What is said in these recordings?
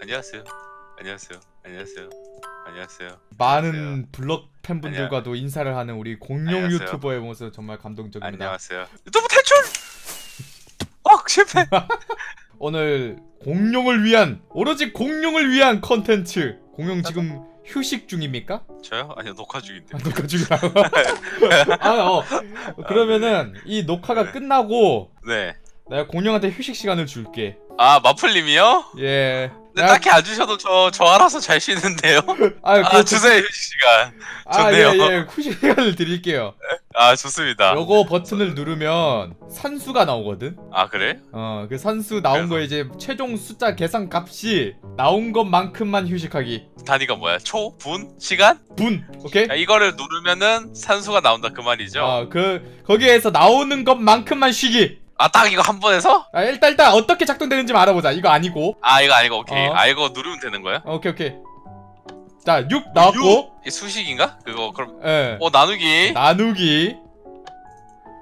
안녕하세요. 안녕하세요. 안녕하세요. 안녕하세요. 많은 블럭 팬분들과도 인사를 하는 우리 공룡 안녕하세요. 유튜버의 모습 정말 감동적입니다. 안녕하세요. 유튜브 탈출! 어 실패. 오늘 공룡을 위한 오로지 공룡을 위한 컨텐츠. 공룡 지금 휴식 중입니까? 저요? 아니요 녹화 중인데. 아, 녹화 중이라고. 아, 어. 그러면은 이 녹화가 끝나고 네. 내가 공룡한테 휴식 시간을 줄게. 아 마플님이요? 예. 근데 딱히 안 주셔도 저 저 알아서 잘 쉬는데요. 아, 아 그- 주세요 휴식 시간. 아, 예, 좋네요. 예. 휴식 시간을 드릴게요. 아 좋습니다. 요거 버튼을 누르면 산수가 나오거든. 아 그래? 어, 그 산수 나온 그래서? 거 이제 최종 숫자 계산 값이 나온 것만큼만 휴식하기. 단위가 뭐야? 초, 분, 시간? 분. 오케이? 야, 이거를 누르면은 산수가 나온다 그 말이죠. 어, 그 거기에서 나오는 것만큼만 쉬기. 아 딱 이거 한 번에서? 아, 일단 일단 어떻게 작동되는지 알아보자. 이거 아니고. 아 이거 아니고 오케이. 어. 아 이거 누르면 되는 거야? 어, 오케이, 오케이. 자, 6 나왔고. 이 수식인가? 그거 그럼 예. 어 나누기. 나누기.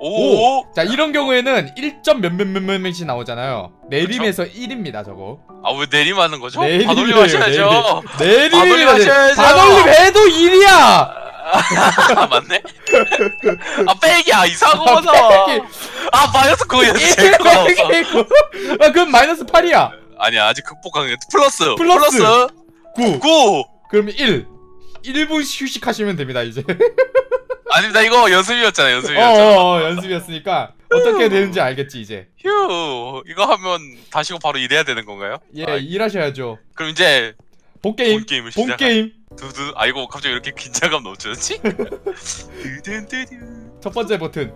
오. 오. 자, 이런 경우에는 1점 몇몇 몇몇 몇이 나오잖아요. 내림에서 1입니다, 저거. 아 왜 내림하는 거죠? 내림이래요, 반올림 하셔야죠. 내림이면 반올림 하셔야죠. 반올림 해도 1이야. 아 맞네. 아 빼기야 이상하구나. 아, 빼기. 아 마이너스 9였지. 제일 나왔어. 1이고. 아, 그럼 마이너스 8이야. 아니야 아직 극복한 게 플러스. 플러스. 9. 9. 그럼 1. 1분 휴식하시면 됩니다, 이제. 아닙니다 이거 연습이었잖아 어, 연습이었잖아. 어, 어, 연습이었으니까 어떻게 되는지 알겠지, 이제. 휴 이거 하면 다시고 바로 일해야 되는 건가요? 예, 아, 일하셔야죠. 그럼 이제 본 게임. 본 게임을 본 시작. 게임. 두두 아이고 갑자기 이렇게 긴장감 넘쳤지? 두둔두둔. 첫 번째 버튼.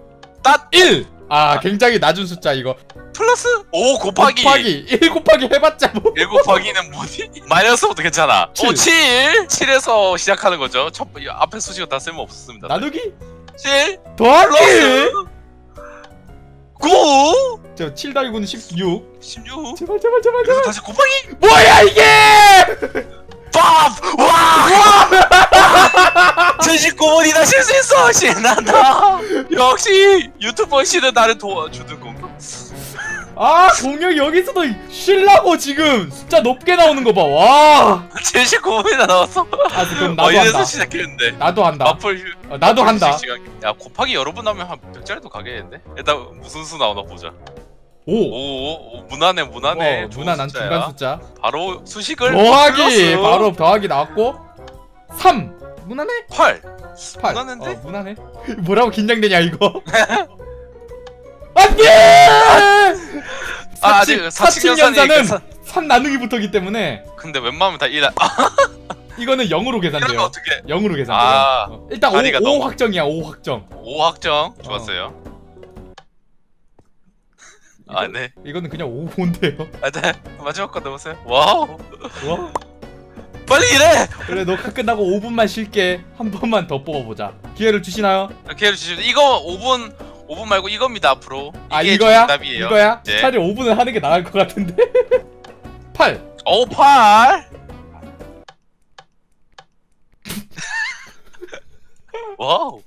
땄 1. 아, 굉장히 낮은 숫자 이거. 플러스 5 곱하기 곱하기 1 곱하기 해 봤자 뭐. 1 곱하기는 뭐니? 마이너스부터 괜찮아. 칠. 오 7. 7에서 시작하는 거죠. 첫 번- 앞에 수식은 다 쓸모 없었습니다. 나누기 7 더하기 플러스 9 저7 더하기 9는 16 16 제발 제발 제발 제발 다시 곱하기 뭐야 이게 밥! 와! 79번이나 쉴 수 있어! 신난다! 역시 유튜버 씨는 나를 도와주는 건가? 아 공룡 여기서도 쉬려고 지금. 숫자 높게 나오는 거 봐 와. 79번이나 나왔어? 아 그럼 어, 나도 이래서 한다. 시작했는데. 나도 한다. 마플 휴... 어, 나도 마플 한다. 시간. 야 곱하기 여러 번 하면 한 100짜리도 가겠는데? 일단 무슨 수 나오나 보자. 오. 오, 오 무난해 무난해. 어, 무난한 숫자야. 중간 숫자 바로 수식을 더하기. 바로 더하기 나왔고. 3 무난해? 8 8 무난한데? 어, 무난해? 뭐라고 긴장되냐 이거? 안돼! 아, 아직 사칙 연산은 연산이 그 사- 3 나누기부터기 때문에 근데 웬만하면 다 1... 아, 이거는 0으로 이러면 계산돼요. 어떻게 0으로 계산돼요. 아, 어, 일단 5, 다리가 너무- 확정이야 5 확정. 5 확정? 좋았어요. 아 네. 이거는 그냥 5인데요. 아, 네. 마지막 거 넣으세요. 와우. 와 빨리 일해. 그래 녹화 끝나고 5분만 쉴게 한 번만 더 뽑아보자 기회를 주시나요? 기회를 주시면 이거 5분 5분 말고 이겁니다 앞으로. 아 이거야? 정답이에요. 이거야? 네. 차라리 5분을 하는 게 나을 것 같은데 8 오 8. 와우.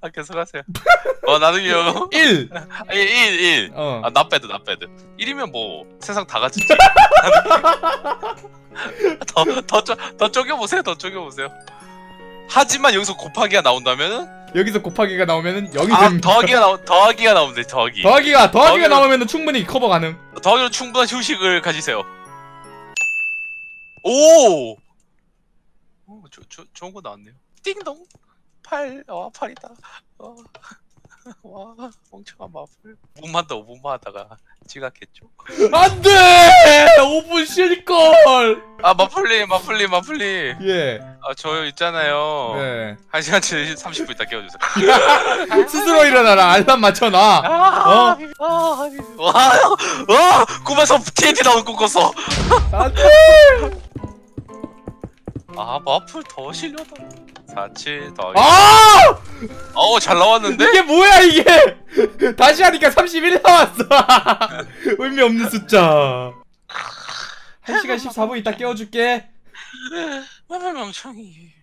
아, 계속하세요. 아, 계속하세요. 어 나는요. 1 1 1 1. 어. 아, 나 빼드, 나 빼드. 1이면 뭐, 세상 다 같이. 더, 더, 쪼, 더 쪼겨보세요, 더 쪼겨보세요. 하지만 여기서 곱하기가 나온다면은, 여기서 곱하기가 나오면은 0이 아, 됩니다 더하기가 나오, 더하기가 나오면 돼, 더하기. 더하기가 더하기가 나오면은 충분히 커버 가능 더하기로 충분한 휴식을 가지세요. 오! 오, 좋은 거 나왔네요. 띵동! 8, 와, 8이다. 어. 와, 멍청한 마블. 5분만 더, 5분만 하다가 지각했죠. 안 돼 5분 쉴걸 아, 마플님, 마플님, 마플님. 예 아, 저 있잖아요. 네. 1시간 30분 있다 깨워주세요. 스스로 일어나라 알람 맞춰놔 아, 아, 와, 와, 꿈에서 TNT 나온 꿈 꿨어. 안 돼 아, 마플 더 실려다. 47 더하기. 아 어우, 잘 나왔는데? 이게 뭐야 이게 다시 하니까 31 나왔어 의미 없는 숫자 1시간 14분 있다 깨워줄게 마플 멍청이.